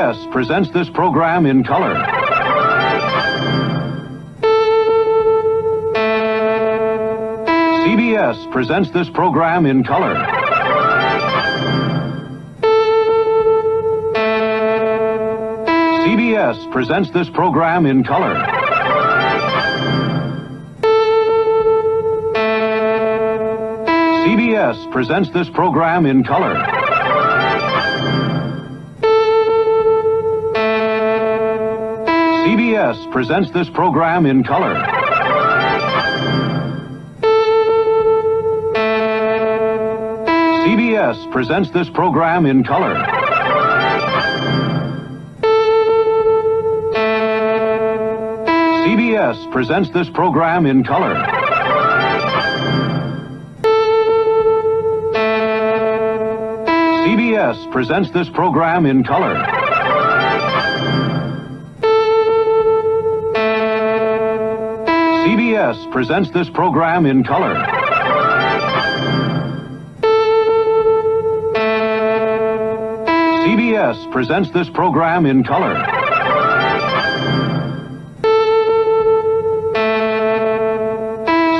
CBS presents this program in color. CBS presents this program in color. CBS presents this program in color. CBS presents this program in color. CBS presents this program in color. CBS presents this program in color. CBS presents this program in color. CBS presents this program in color. CBS presents this program in color. CBS presents this program in color.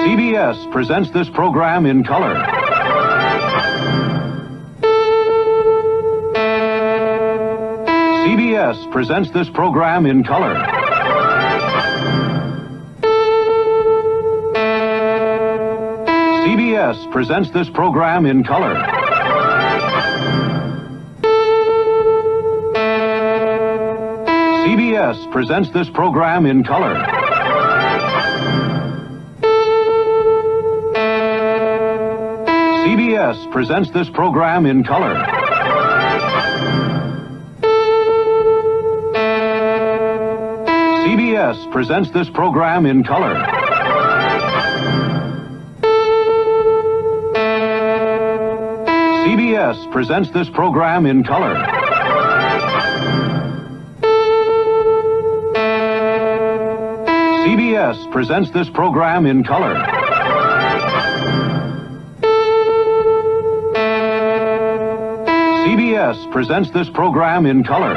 CBS presents this program in color. CBS presents this program in color. CBS presents this program in color. CBS presents this program in color. CBS presents this program in color. CBS presents this program in color. CBS presents this program in color. CBS presents this program in color. CBS presents this program in color.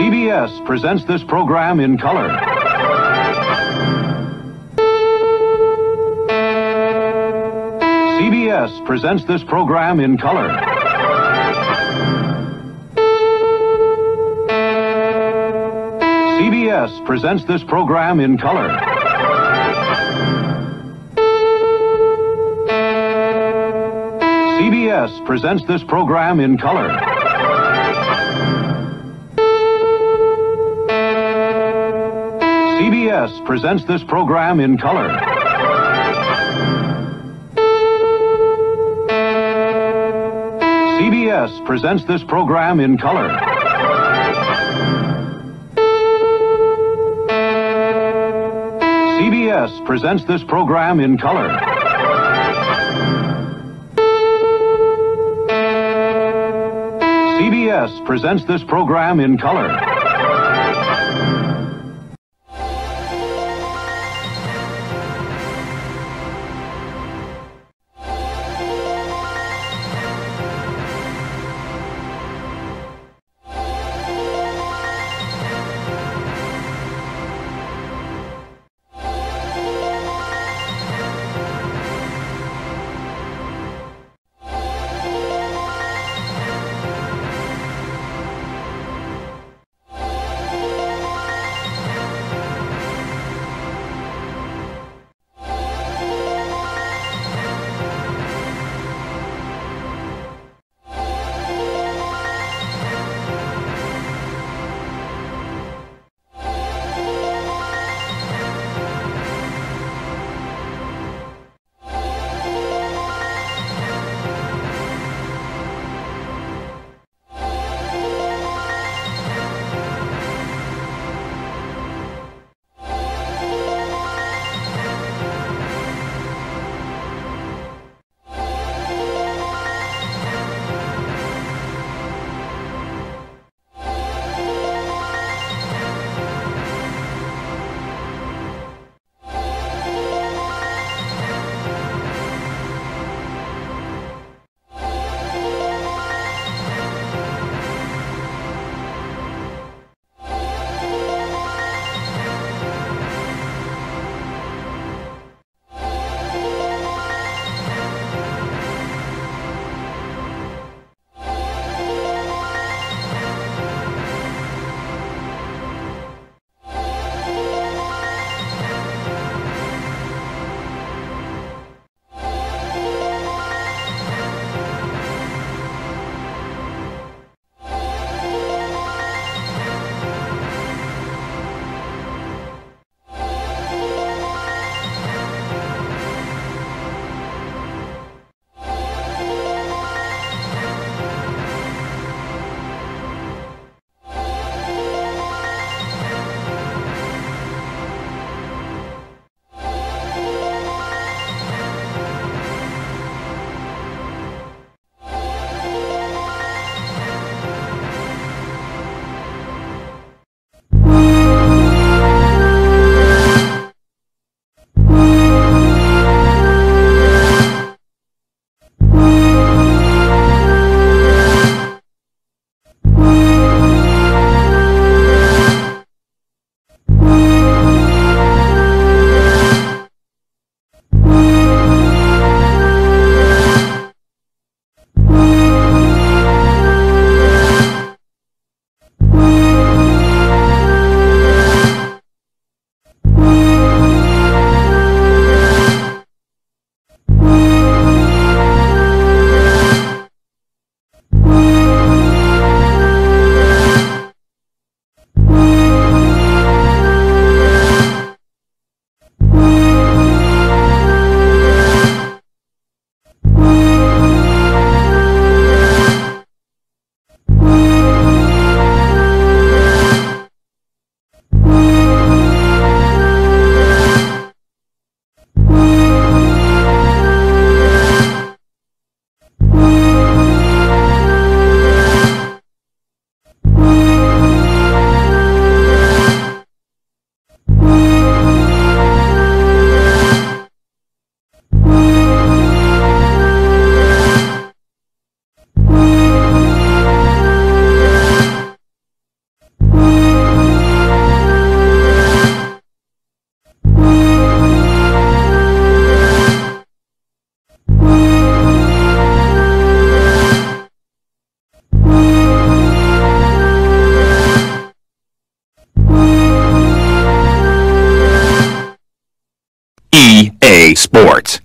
CBS presents this program in color. CBS presents this program in color. CBS presents this program in color. CBS presents this program in color. CBS presents this program in color. CBS presents this program in color. CBS presents this program in color. CBS presents this program in color.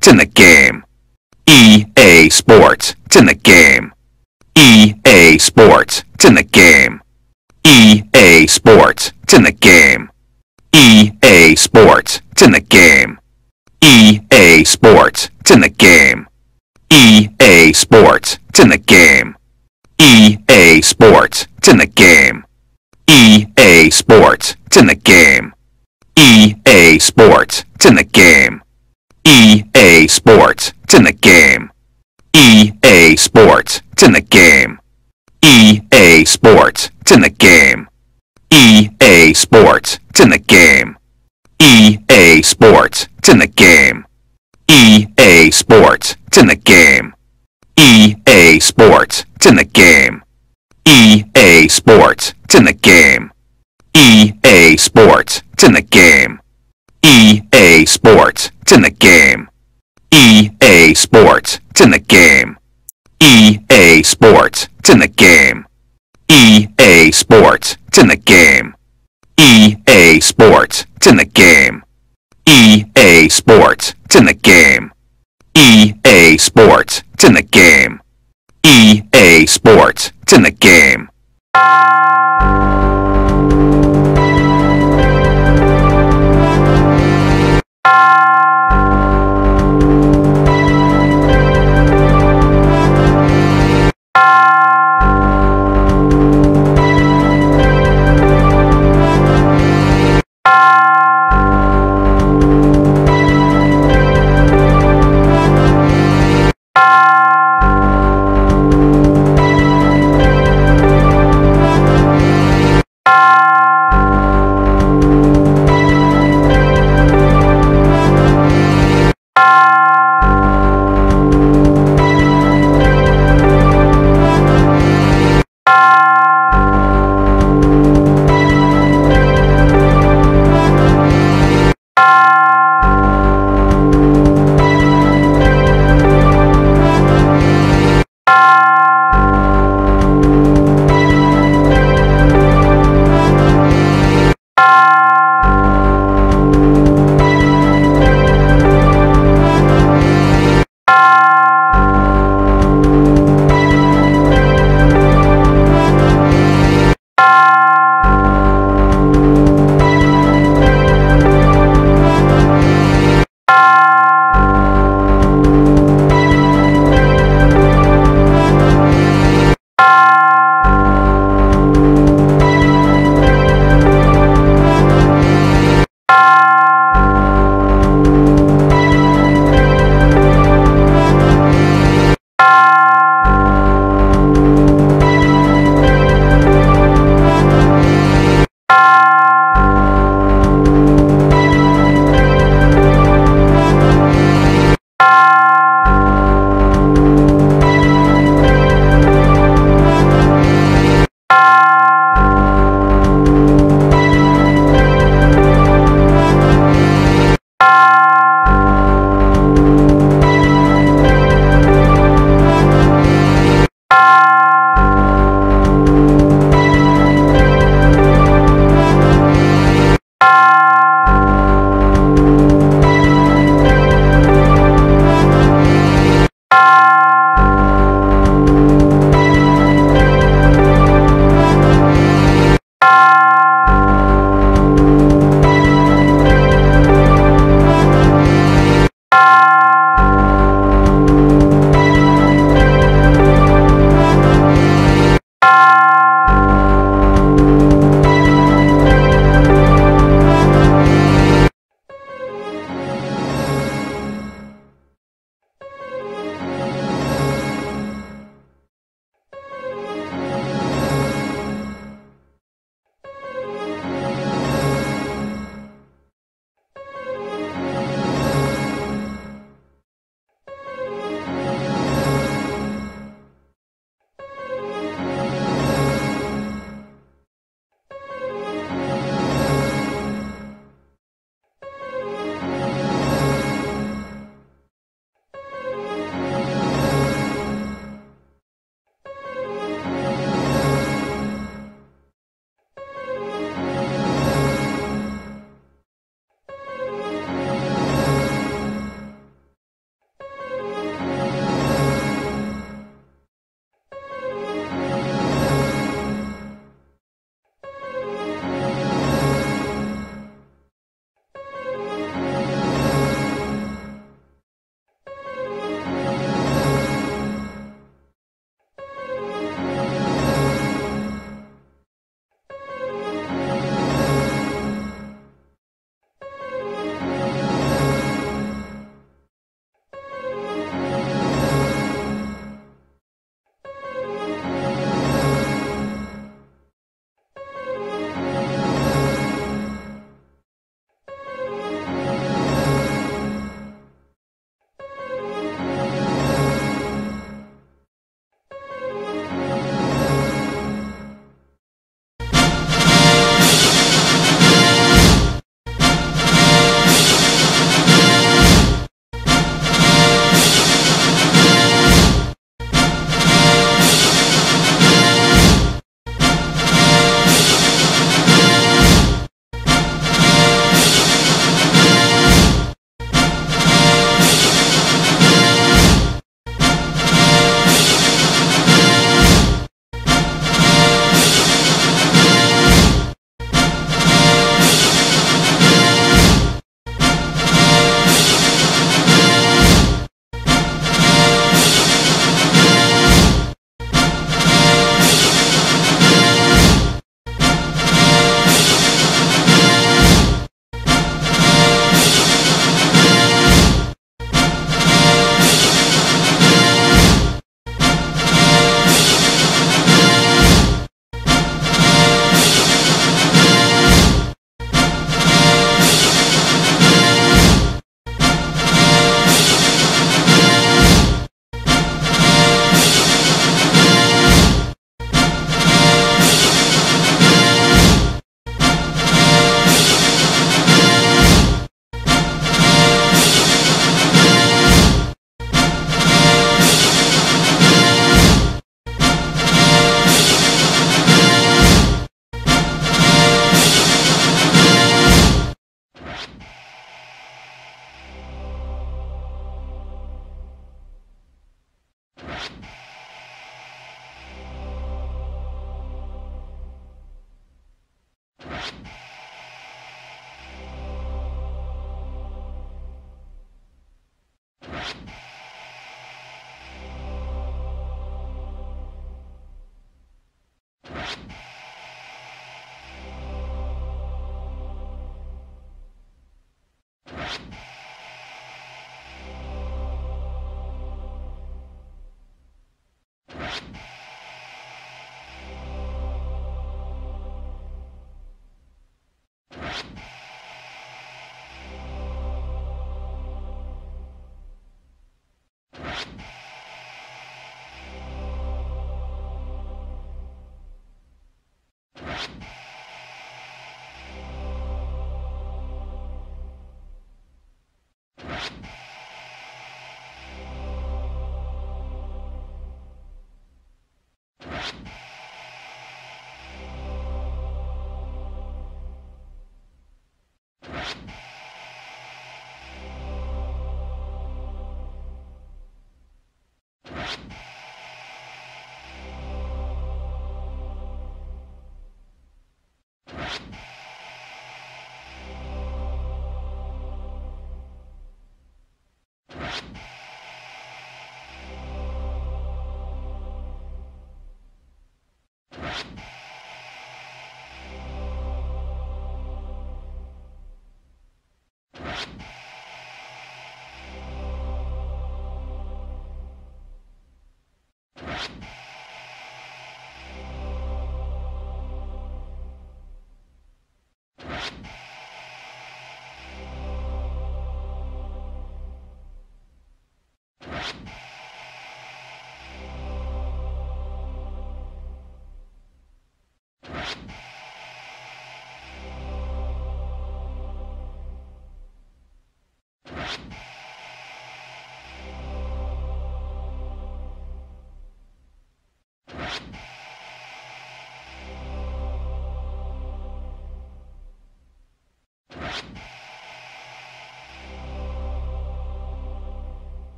It's in the game. EA Sports. It's in the game. EA Sports. It's in the game. EA Sports. It's in the game. EA Sports. It's in the game. EA Sports. It's in the game. EA Sports. It's in the game. EA Sports. It's in the game. EA Sports. It's in the game. EA Sports. It's in the game. EA Sports. It's in the game. EA Sports. It's in the game. EA Sports. It's in the game. EA Sports. It's in the game. EA Sports. It's in the game. EA Sports. It's in the game. EA Sports. It's in the game. EA Sports. It's in the game. EA Sports. It's in the game. EA Sports. It's in the game. EA Sports. It's in the game. EA Sports. It's in the game. EA Sports. It's in the game. EA Sports. It's in the game. EA Sports. It's in the game. EA Sports. It's in the game. EA Sports. It's in the game. Música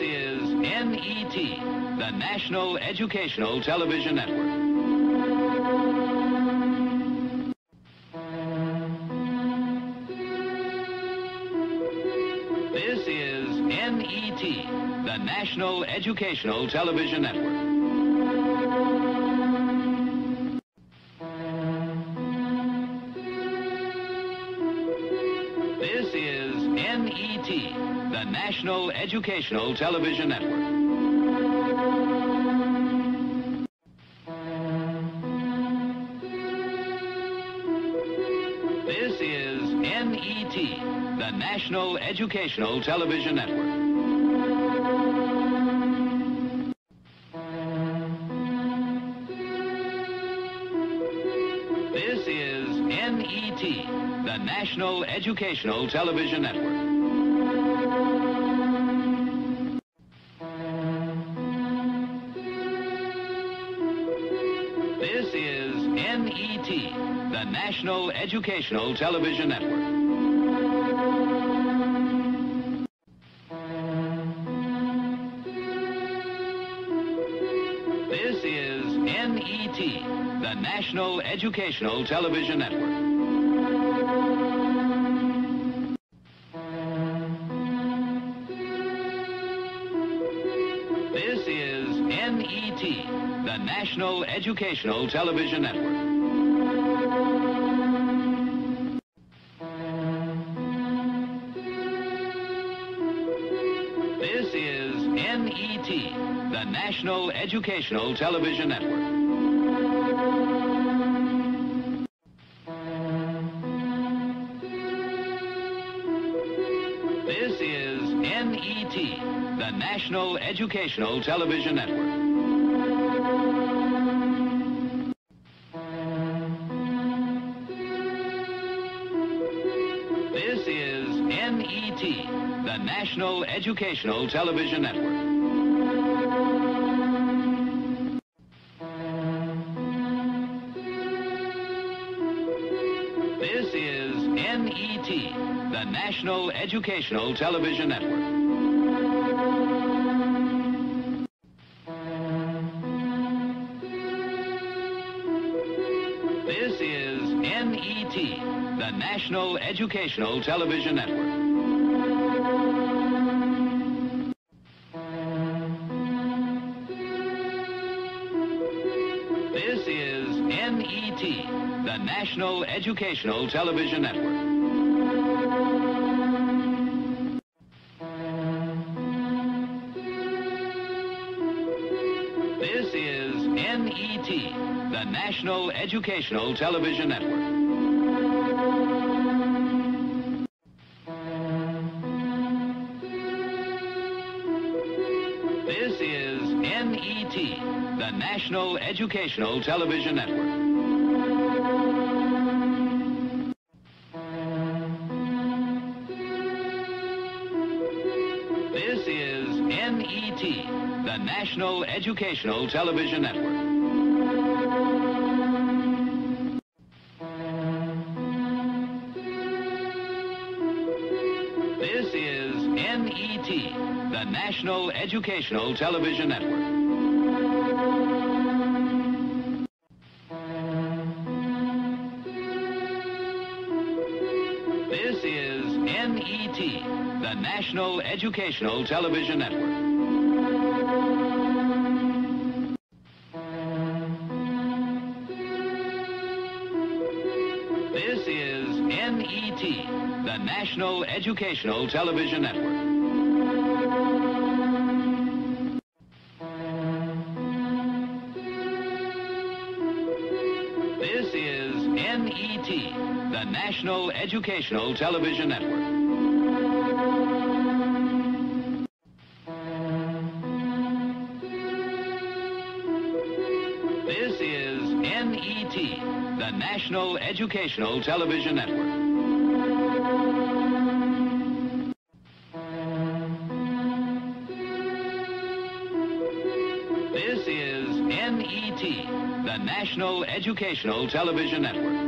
This is NET, the National Educational Television Network. This is NET, the National Educational Television Network. National Educational Television Network. This is NET, the National Educational Television Network. This is NET, the National Educational Television Network. National Educational Television Network. This is NET, the National Educational Television Network. This is NET, the National Educational Television Network. Educational Television Network. This is NET, the National Educational Television Network. This is NET, the National Educational Television Network. National Educational Television Network. This is NET, the National Educational Television Network. This is NET, the National Educational Television Network. National Educational Television Network. This is NET, the National Educational Television Network. This is NET, the National Educational Television Network. National Educational Television Network. This is NET, the National Educational Television Network. This is NET, the National Educational Television Network. National Educational Television Network. This is NET, the National Educational Television Network. This is NET, the National Educational Television Network.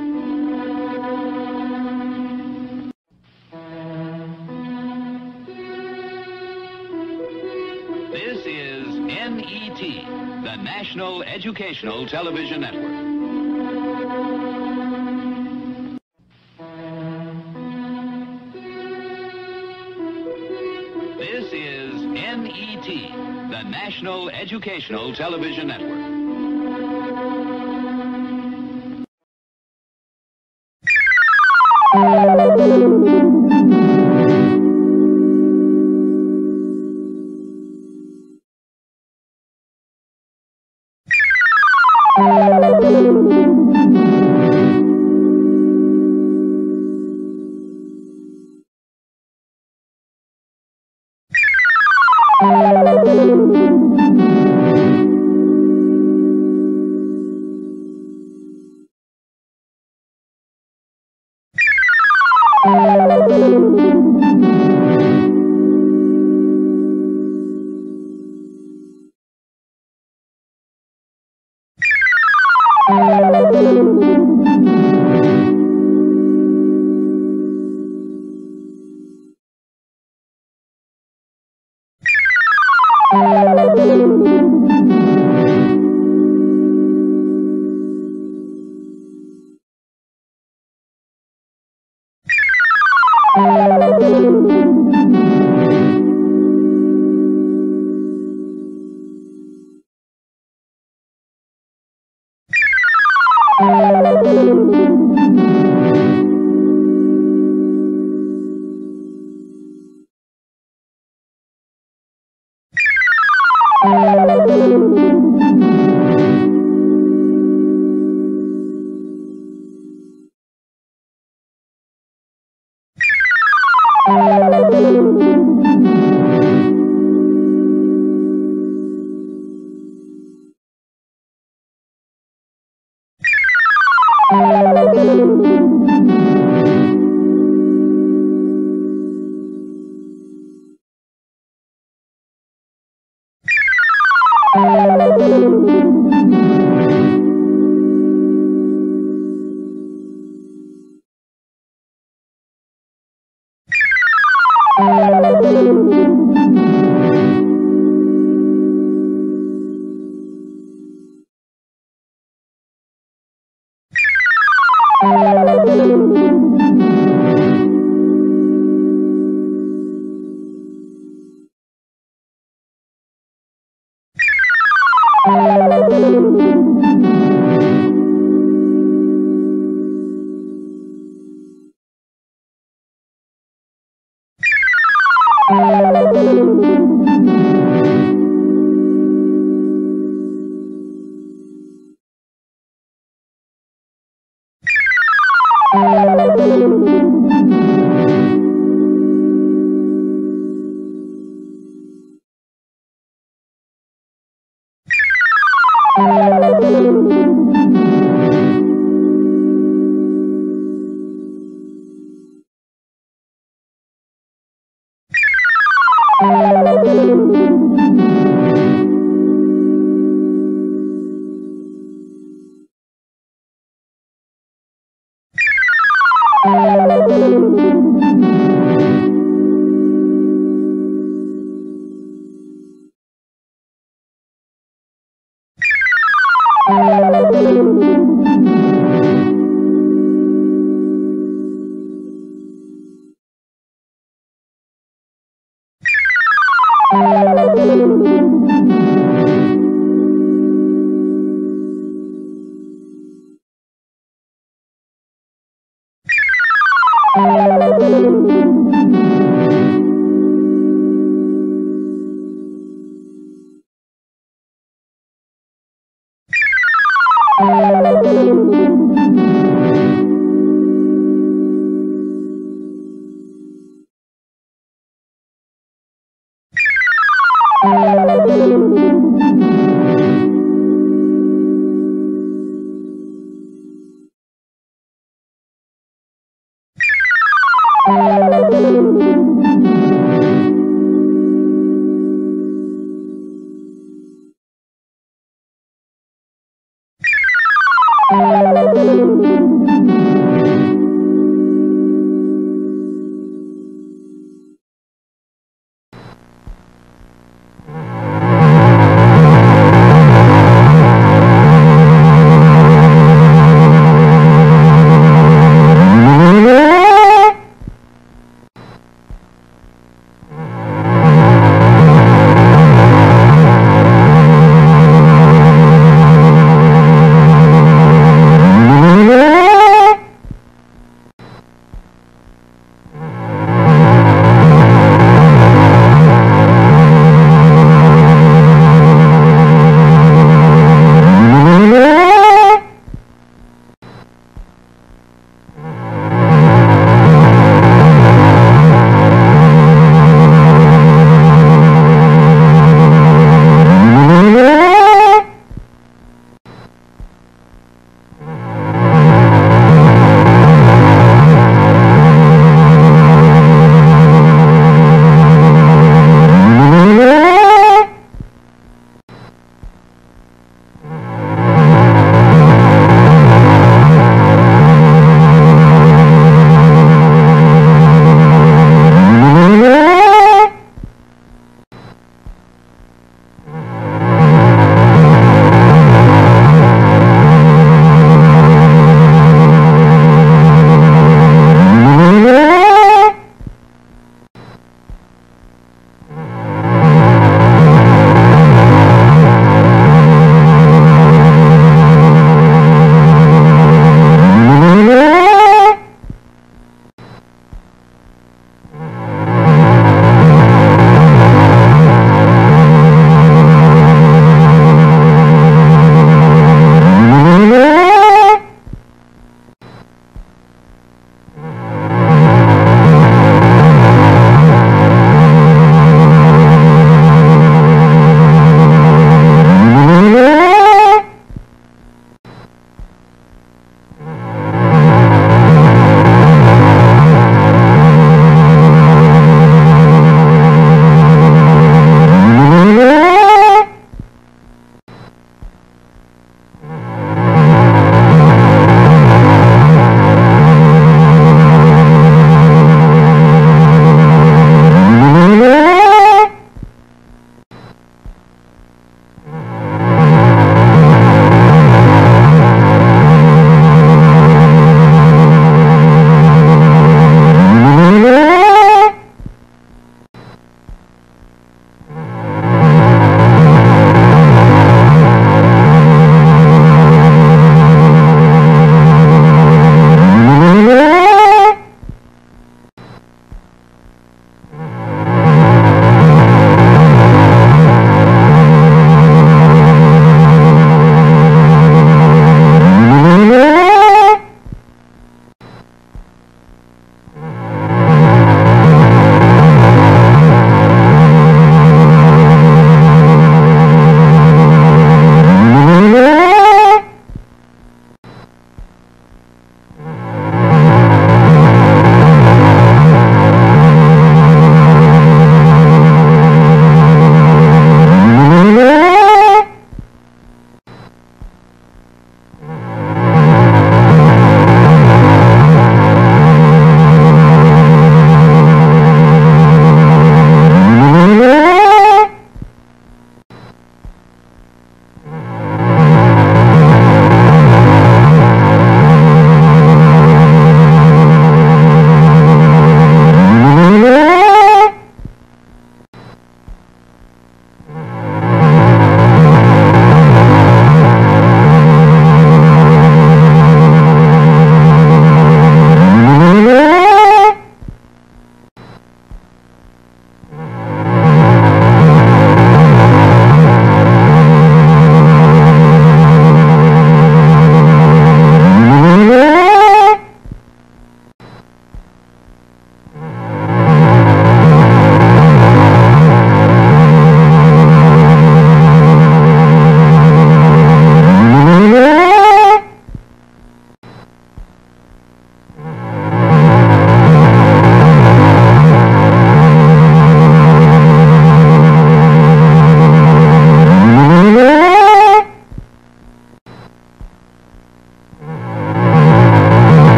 National Educational Television Network. This is NET, the National Educational Television Network.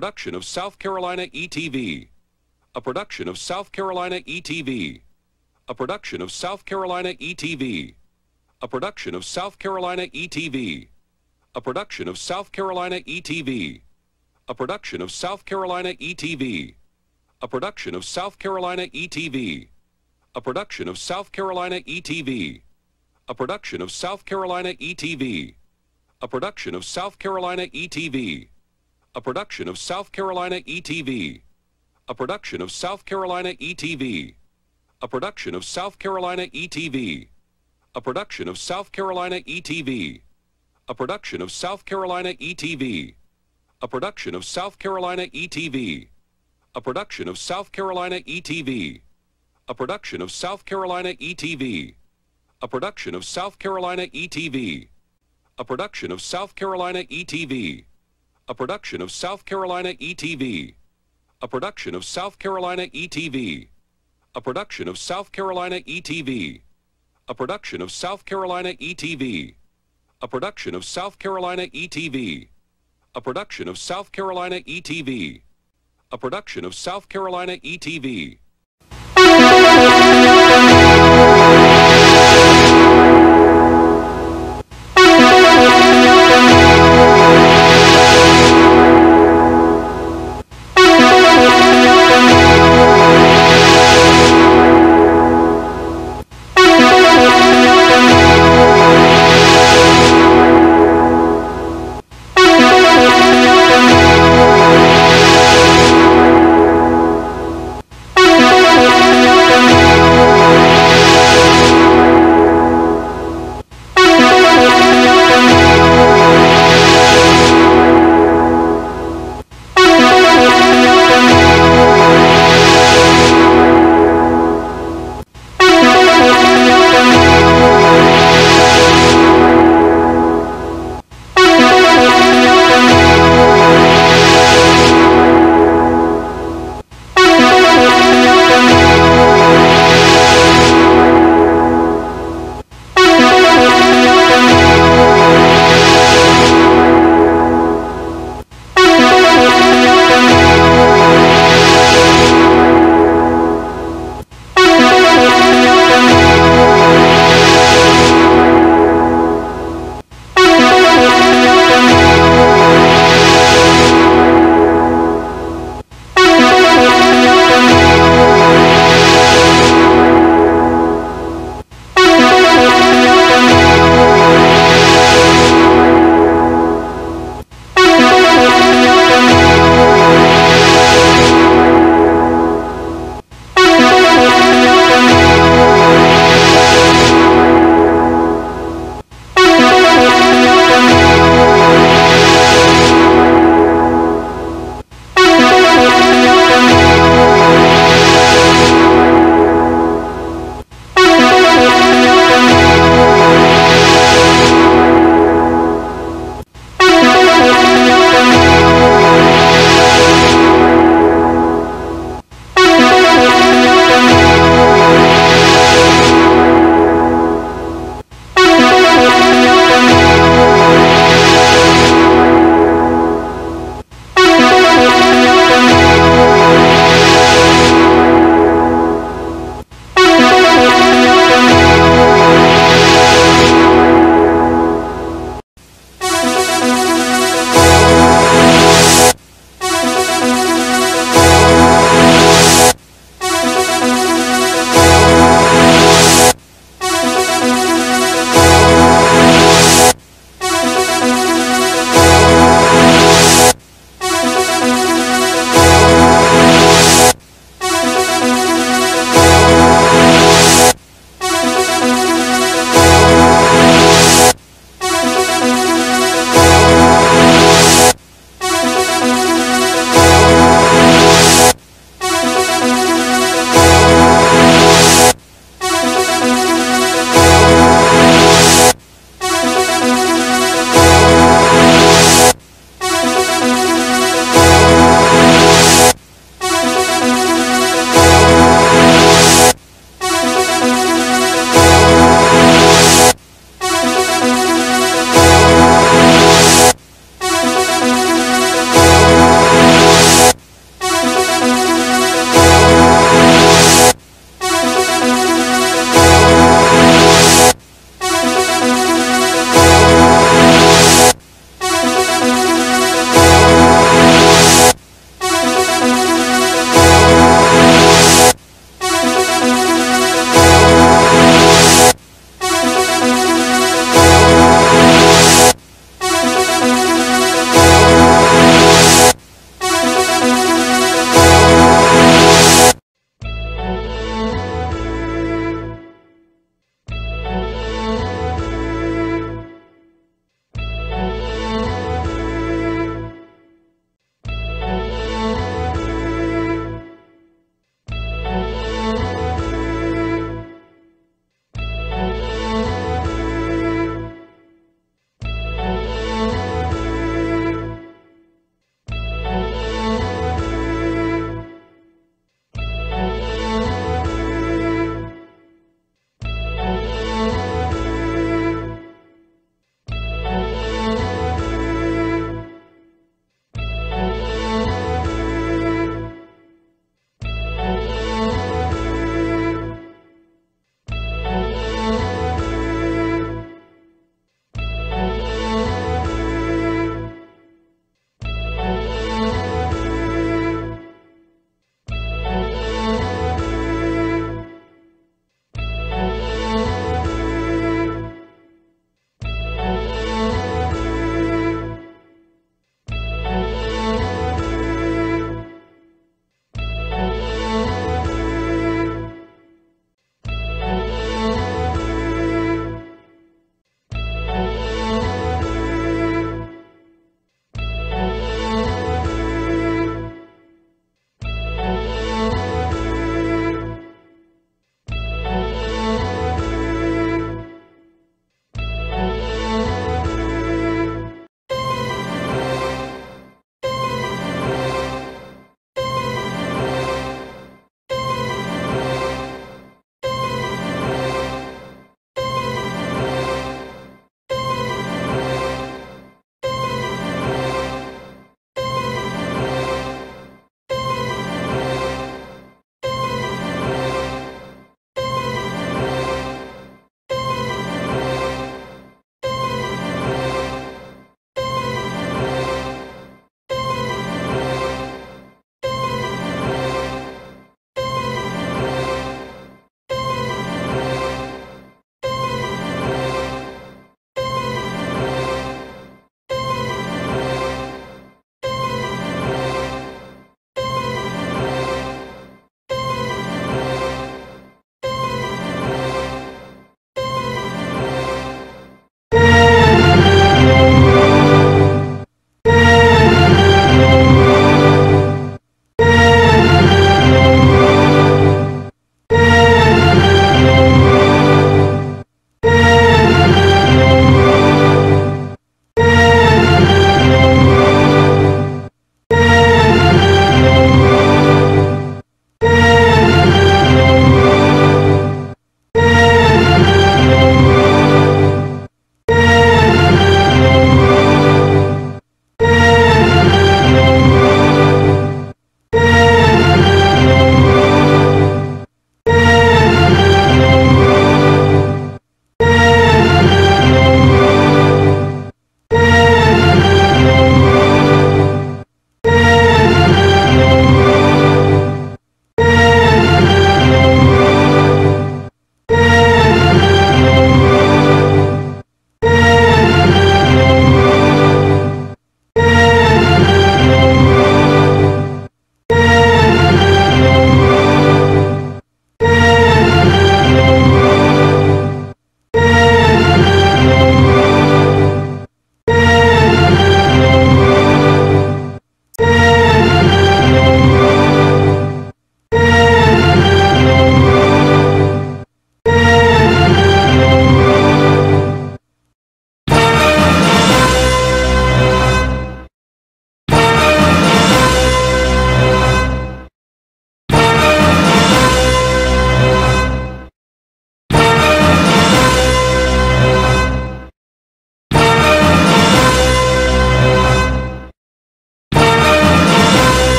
Production of South Carolina ETV. A production of South Carolina ETV. A production of South Carolina ETV. A production of South Carolina ETV. A production of South Carolina ETV. A production of South Carolina ETV. A production of South Carolina ETV. A production of South Carolina ETV. A production of South Carolina ETV. A production of South Carolina ETV. A production of South Carolina ETV. A production of South Carolina ETV. A production of South Carolina ETV. A production of South Carolina ETV. A production of South Carolina ETV. A production of South Carolina ETV. A production of South Carolina ETV. A production of South Carolina ETV. A production of South Carolina ETV. A production of South Carolina ETV. A production of South Carolina ETV. A production of South Carolina ETV. A production of South Carolina ETV. A production of South Carolina ETV. A production of South Carolina ETV. A production of South Carolina ETV. A production of South Carolina ETV.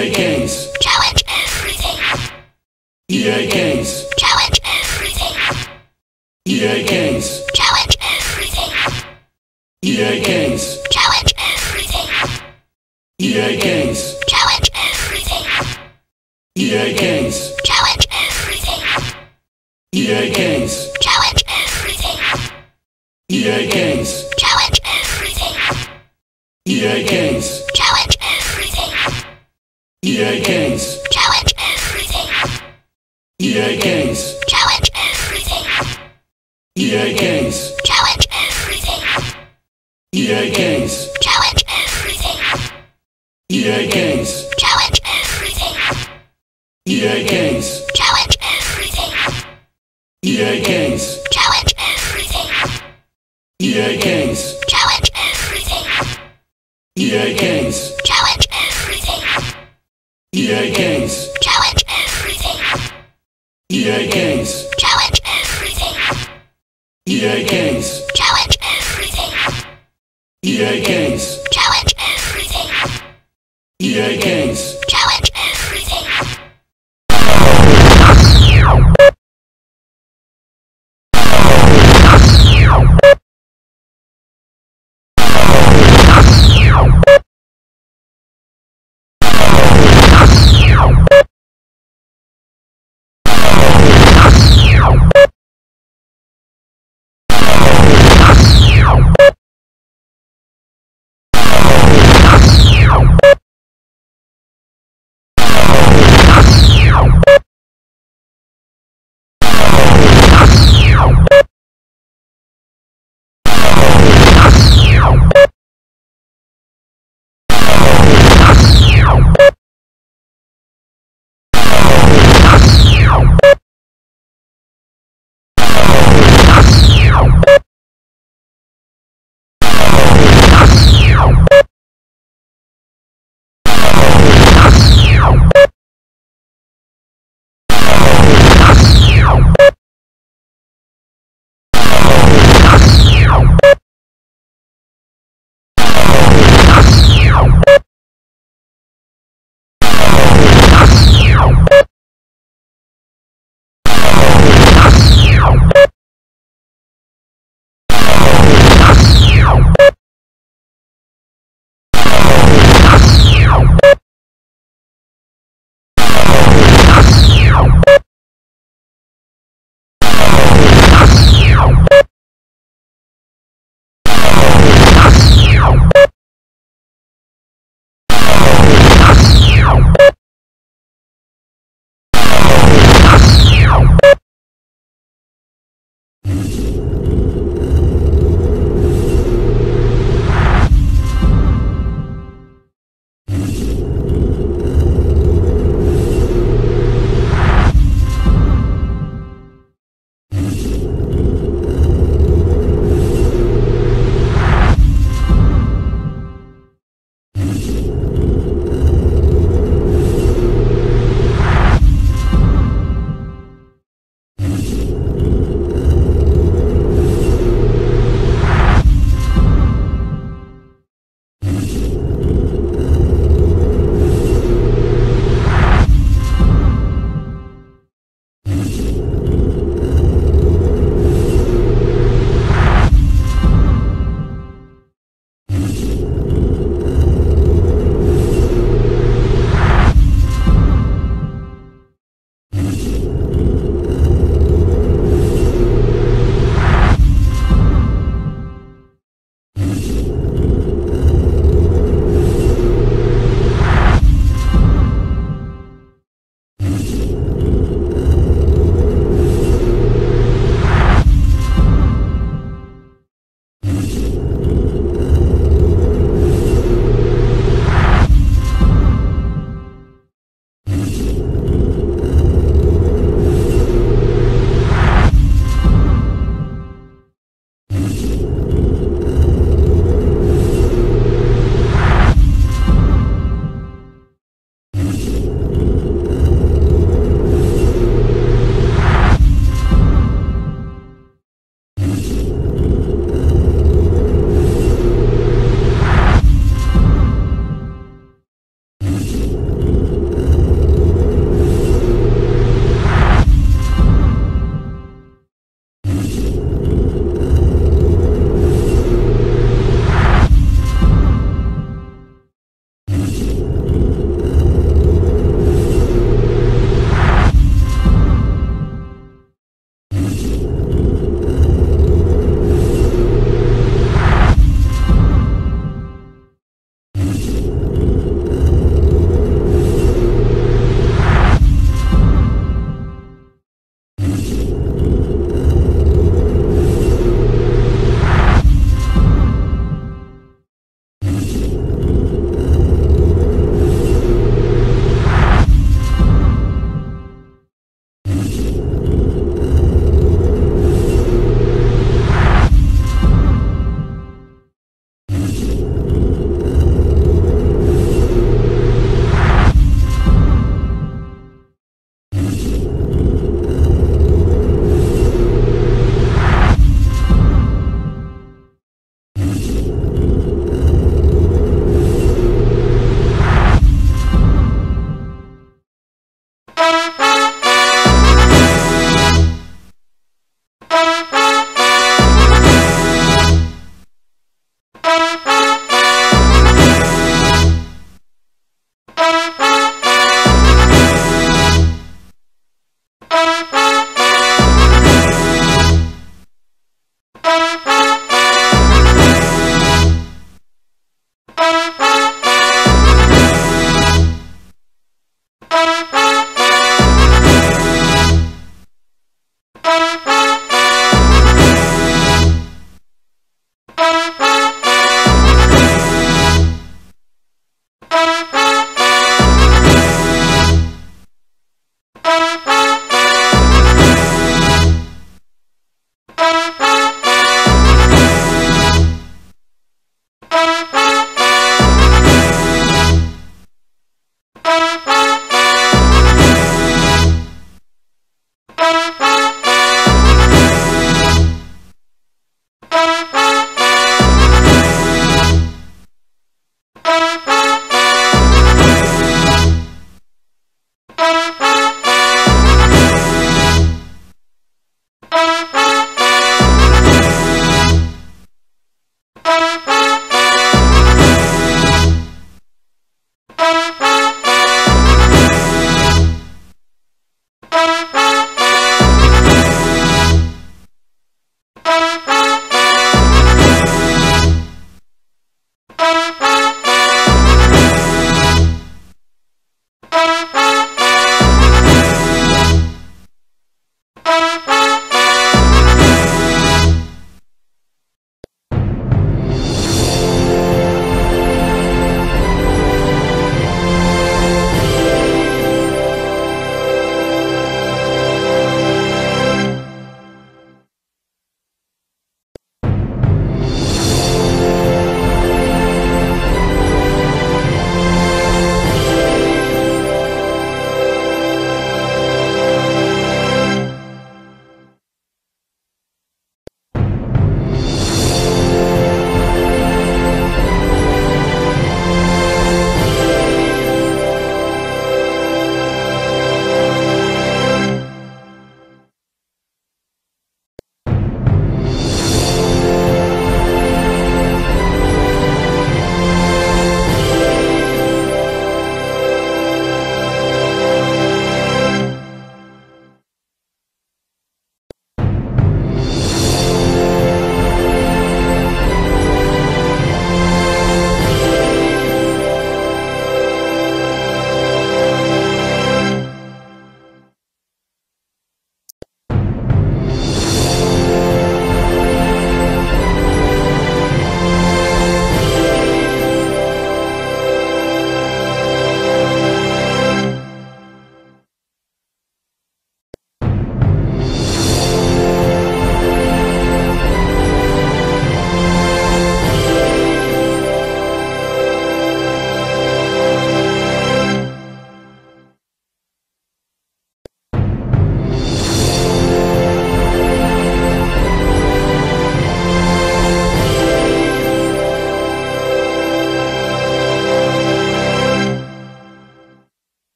EA Games. Challenge everything. EA Games. Challenge everything. EA Games. Challenge everything. EA Games. Challenge everything. EA Games. Challenge everything. EA Games. Challenge everything. EA Games. Challenge everything. EA Games. Challenge everything. EA Games. EA Games. Challenge everything. EA Games. Challenge everything. EA Games. Challenge everything. EA Games. Challenge everything. EA Games. Challenge everything. EA Games. Challenge everything. EA Games. Challenge everything. EA Games. Challenge everything. EA Games. EA Games. Challenge everything. EA Games. Challenge everything. EA Games. Challenge everything. EA Games. Challenge everything. EA Games.